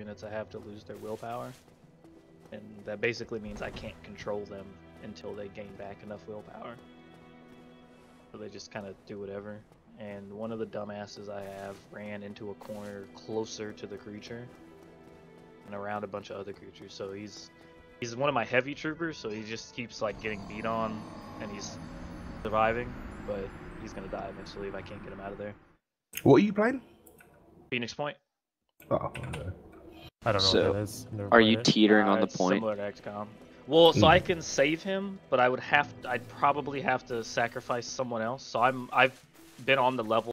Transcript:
units I have to lose their willpower, and that basically means I can't control them until they gain back enough willpower. So they just kind of do whatever. And one of the dumbasses I have ran into a corner closer to the creature and around a bunch of other creatures. So he's he's one of my heavy troopers, so he just keeps like getting beat on and he's surviving, but he's gonna die eventually if I can't get him out of there. What are you playing? Phoenix Point. Oh, okay. I don't know So, what that is. Are you played it. teetering Uh, on the point? Similar to XCOM. Well, so Hmm. I can save him, but I would have I'd probably have to sacrifice someone else. So I'm I've been on the level